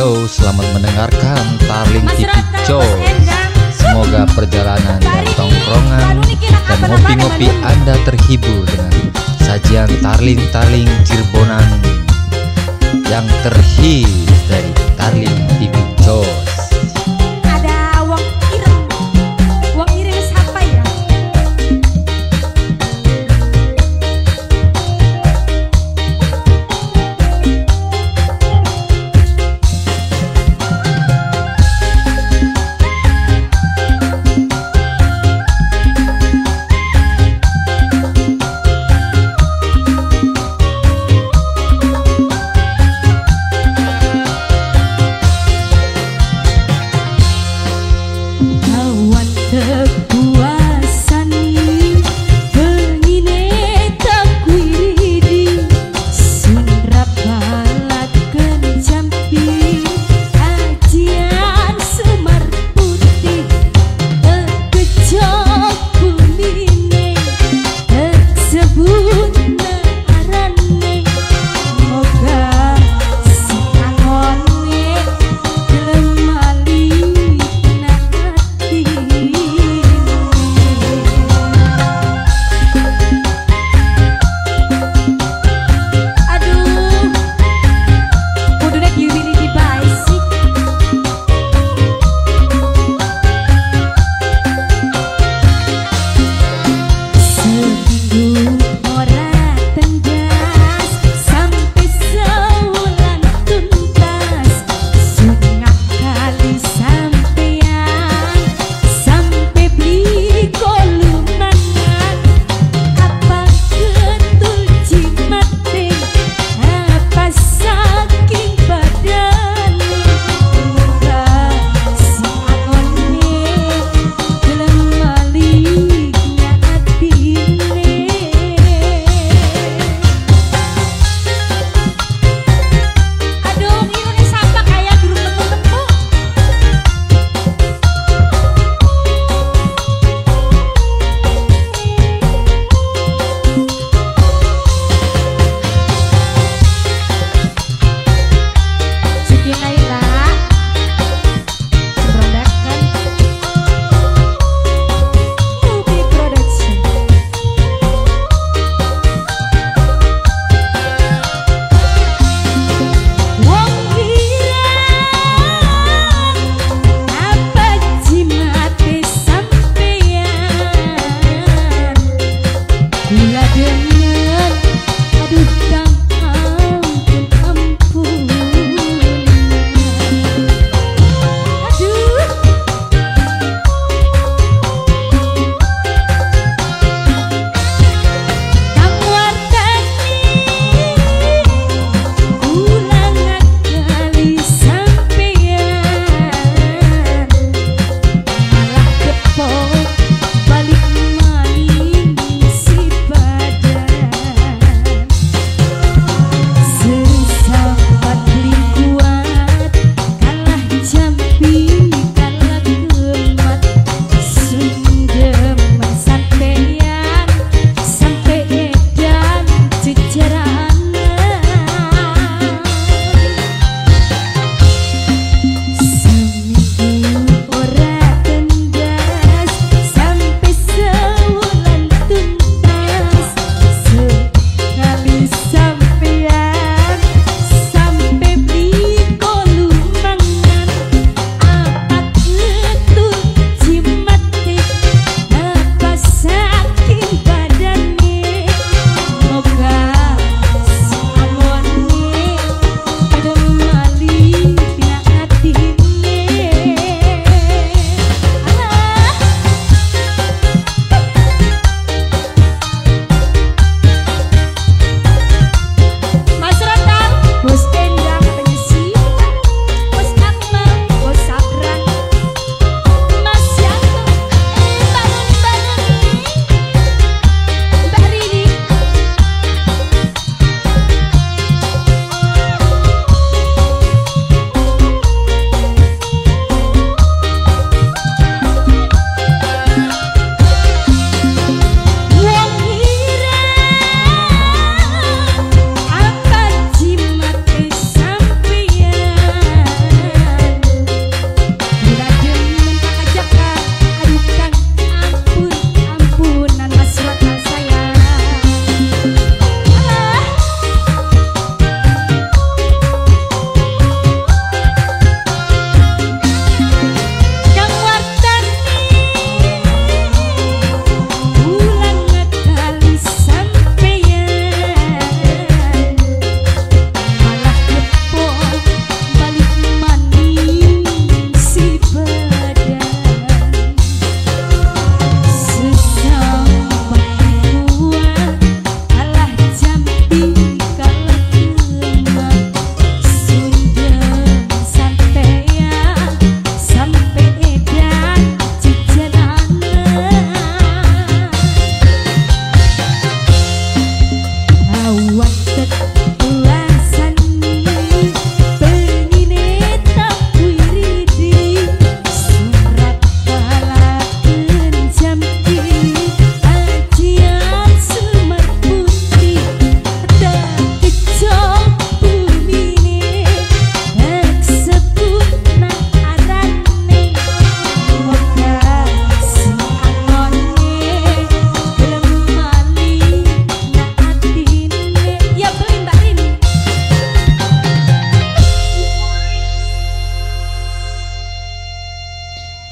Show Selamat mendengarkan Tarling Show. Semoga perjalanan dan tongkrongan dan ngopi-ngopi? Anda terhibur dengan sajian Tarling-Tarling Cirebonan yang terhits dari Tarling TV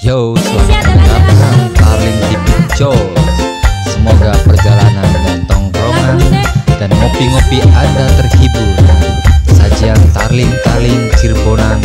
Yo, selamat Tarling TV Show. Semoga perjalanan dan tongkrongan dan ngopi-ngopi Anda terhibur. Sajian Tarling-Tarling Cirebonan